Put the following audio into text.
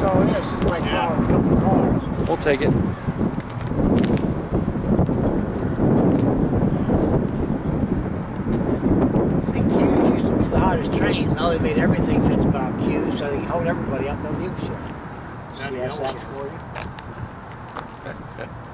that's all it is. It's like yeah. a couple cars. We'll take it. I think Q's used to be the hottest trains. Now they made everything just about Q's, so they can hold everybody up. They'll use you. CSX for you.